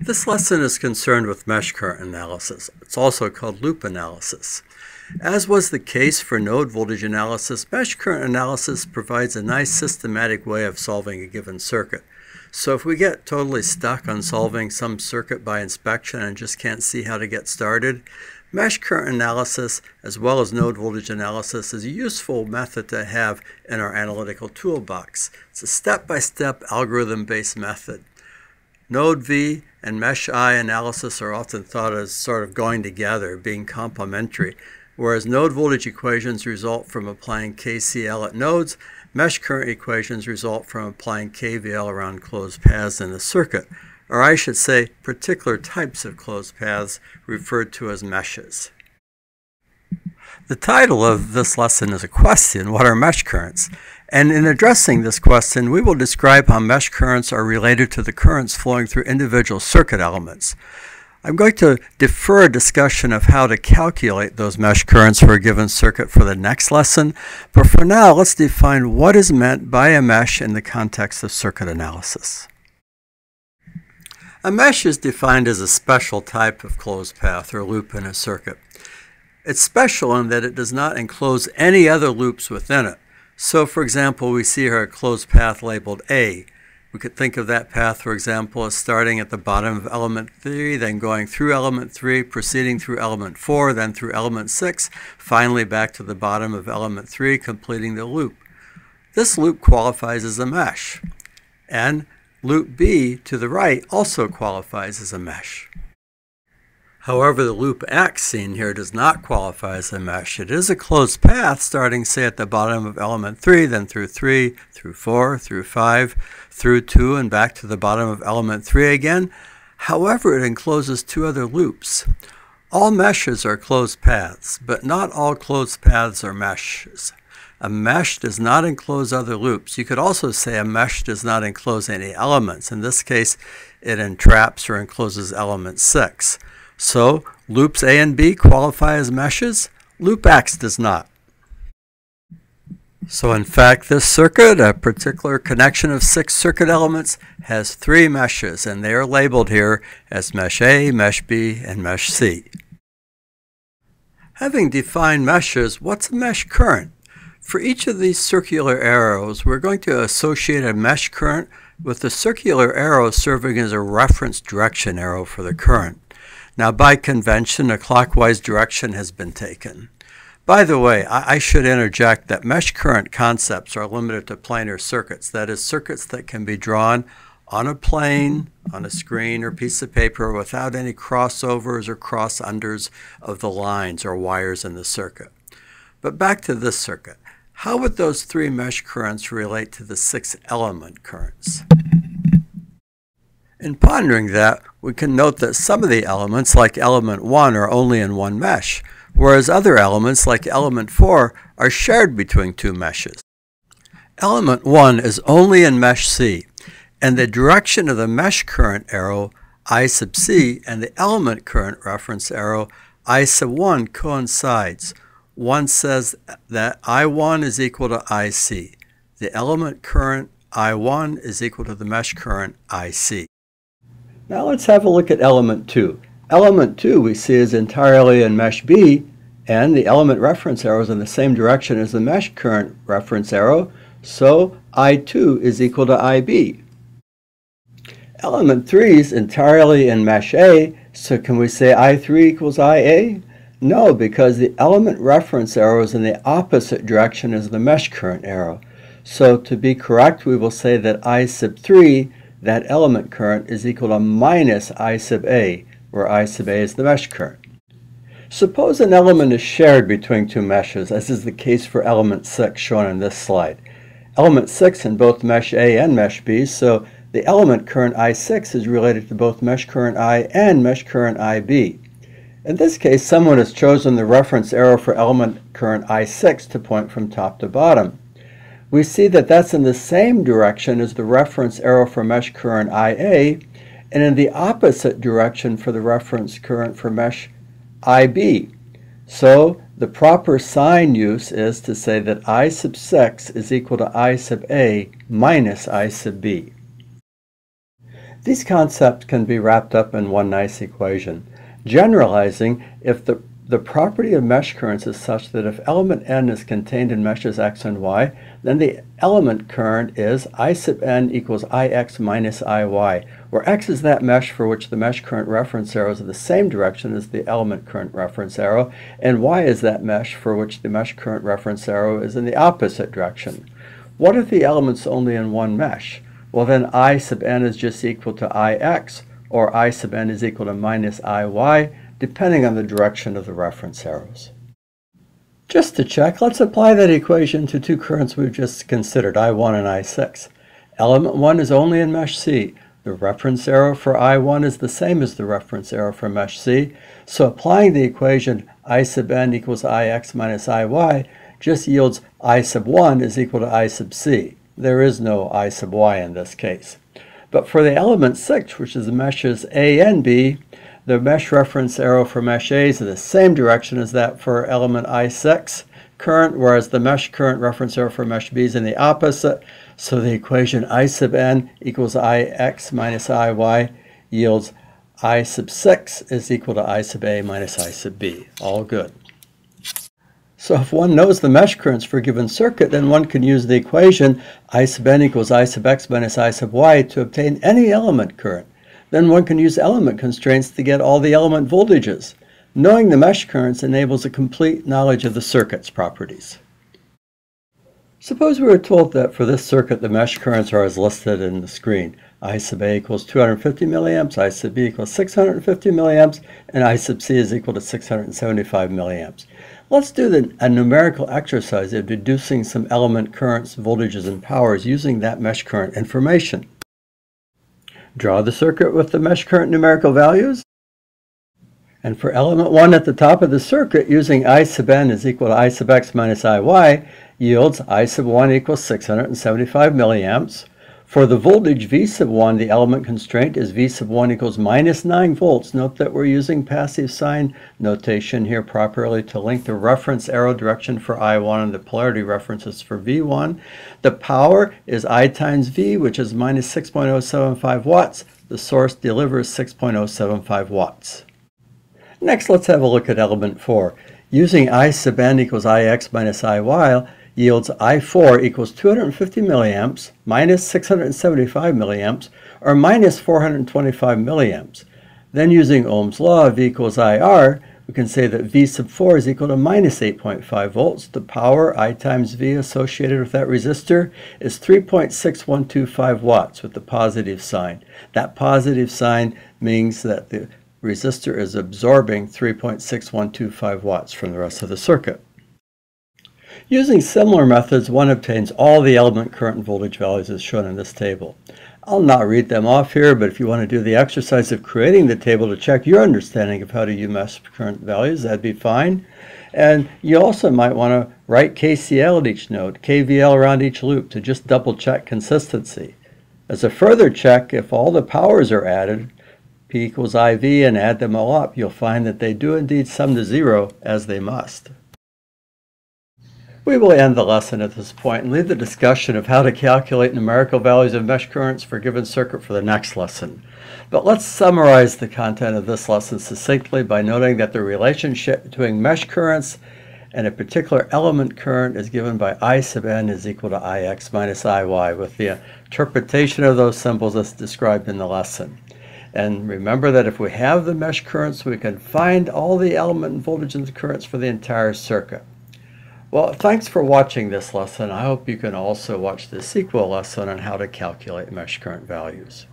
This lesson is concerned with mesh current analysis. It's also called loop analysis. As was the case for node voltage analysis, mesh current analysis provides a nice systematic way of solving a given circuit. So if we get totally stuck on solving some circuit by inspection and just can't see how to get started, mesh current analysis as well as node voltage analysis is a useful method to have in our analytical toolbox. It's a step-by-step algorithm-based method. Node V and mesh I analysis are often thought as sort of going together, being complementary, whereas node voltage equations result from applying KCL at nodes Mesh current equations result from applying KVL around closed paths in a circuit, or I should say particular types of closed paths referred to as meshes. The title of this lesson is a question, what are mesh currents? And in addressing this question, we will describe how mesh currents are related to the currents flowing through individual circuit elements. I'm going to defer a discussion of how to calculate those mesh currents for a given circuit for the next lesson, but for now let's define what is meant by a mesh in the context of circuit analysis. A mesh is defined as a special type of closed path or loop in a circuit. It's special in that it does not enclose any other loops within it. So for example, we see here a closed path labeled A. We could think of that path, for example, as starting at the bottom of element 3, then going through element 3, proceeding through element 4, then through element 6, finally back to the bottom of element 3, completing the loop. This loop qualifies as a mesh. And loop B to the right also qualifies as a mesh. However, the loop X seen here does not qualify as a mesh. It is a closed path starting, say, at the bottom of element 3, then through 3, through 4, through 5, through 2, and back to the bottom of element 3 again. However, it encloses two other loops. All meshes are closed paths, but not all closed paths are meshes. A mesh does not enclose other loops. You could also say a mesh does not enclose any elements. In this case, it entraps or encloses element 6. So loops A and B qualify as meshes, loop X does not. So in fact, this circuit, a particular connection of six circuit elements, has three meshes, and they are labeled here as mesh A, mesh B, and mesh C. Having defined meshes, what's a mesh current? For each of these circular arrows, we're going to associate a mesh current with the circular arrow serving as a reference direction arrow for the current. Now, by convention, a clockwise direction has been taken. By the way, I, I, should interject that mesh current concepts are limited to planar circuits, that is, circuits that can be drawn on a plane, on a screen, or piece of paper without any crossovers or cross-unders of the lines or wires in the circuit. But back to this circuit. How would those three mesh currents relate to the six element currents? In pondering that, we can note that some of the elements, like element 1, are only in one mesh, whereas other elements, like element 4, are shared between two meshes. Element 1 is only in mesh C, and the direction of the mesh current arrow I sub C and the element current reference arrow I sub 1 coincides. One says that I1 is equal to IC. The element current I1 is equal to the mesh current IC. Now let's have a look at element 2. Element 2 we see is entirely in mesh B, and the element reference arrow is in the same direction as the mesh current reference arrow, so I2 is equal to IB. Element 3 is entirely in mesh A, so can we say I3 equals IA? No, because the element reference arrow is in the opposite direction as the mesh current arrow. So to be correct, we will say that I sub 3 that element current is equal to minus I sub A, where I sub A is the mesh current. Suppose an element is shared between two meshes, as is the case for element 6 shown in this slide. Element 6 in both mesh A and mesh B, so the element current I6 is related to both mesh current I and mesh current IB. In this case, someone has chosen the reference arrow for element current I6 to point from top to bottom we see that that's in the same direction as the reference arrow for mesh current IA and in the opposite direction for the reference current for mesh IB. So the proper sign use is to say that I sub 6 is equal to I sub A minus I sub B. These concepts can be wrapped up in one nice equation. Generalizing, if the the property of mesh currents is such that if element n is contained in meshes x and y, then the element current is I sub n equals Ix minus Iy, where x is that mesh for which the mesh current reference arrow is in the same direction as the element current reference arrow, and y is that mesh for which the mesh current reference arrow is in the opposite direction. What if the element's only in one mesh? Well then I sub n is just equal to Ix, or I sub n is equal to minus Iy, depending on the direction of the reference arrows. Just to check, let's apply that equation to two currents we've just considered, I1 and I6. Element 1 is only in mesh C. The reference arrow for I1 is the same as the reference arrow for mesh C, so applying the equation I sub n equals Ix minus Iy just yields I sub 1 is equal to I sub C. There is no I sub y in this case. But for the element 6, which is the meshes A and B, the mesh reference arrow for mesh A is in the same direction as that for element I6 current, whereas the mesh current reference arrow for mesh B is in the opposite. So the equation I sub n equals Ix minus Iy yields I sub 6 is equal to I sub A minus I sub B. All good. So if one knows the mesh currents for a given circuit, then one can use the equation I sub n equals I sub x minus I sub y to obtain any element current. Then one can use element constraints to get all the element voltages. Knowing the mesh currents enables a complete knowledge of the circuit's properties. Suppose we were told that for this circuit the mesh currents are as listed in the screen. I sub A equals 250 milliamps, I sub B equals 650 milliamps, and I sub C is equal to 675 milliamps. Let's do the, a numerical exercise of deducing some element currents, voltages, and powers using that mesh current information. Draw the circuit with the mesh current numerical values. And for element 1 at the top of the circuit, using I sub n is equal to I sub x minus Iy, yields I sub 1 equals 675 milliamps. For the voltage V sub 1, the element constraint is V sub 1 equals minus 9 volts. Note that we're using passive sign notation here properly to link the reference arrow direction for I1 and the polarity references for V1. The power is I times V, which is minus 6.075 watts. The source delivers 6.075 watts. Next, let's have a look at element 4. Using I sub n equals Ix minus Iy, yields I4 equals 250 milliamps minus 675 milliamps or minus 425 milliamps. Then using Ohm's law, V equals IR, we can say that V sub 4 is equal to minus 8.5 volts. The power, I times V associated with that resistor, is 3.6125 watts with the positive sign. That positive sign means that the resistor is absorbing 3.6125 watts from the rest of the circuit. Using similar methods, one obtains all the element current and voltage values as shown in this table. I'll not read them off here, but if you want to do the exercise of creating the table to check your understanding of how to use current values, that'd be fine. And you also might want to write KCL at each node, KVL around each loop to just double check consistency. As a further check, if all the powers are added, P equals IV, and add them all up, you'll find that they do indeed sum to zero as they must. We will end the lesson at this point and leave the discussion of how to calculate numerical values of mesh currents for a given circuit for the next lesson. But let's summarize the content of this lesson succinctly by noting that the relationship between mesh currents and a particular element current is given by I sub n is equal to Ix minus Iy with the interpretation of those symbols as described in the lesson. And remember that if we have the mesh currents, we can find all the element and voltage and currents for the entire circuit. Well, thanks for watching this lesson. I hope you can also watch the sequel lesson on how to calculate mesh current values.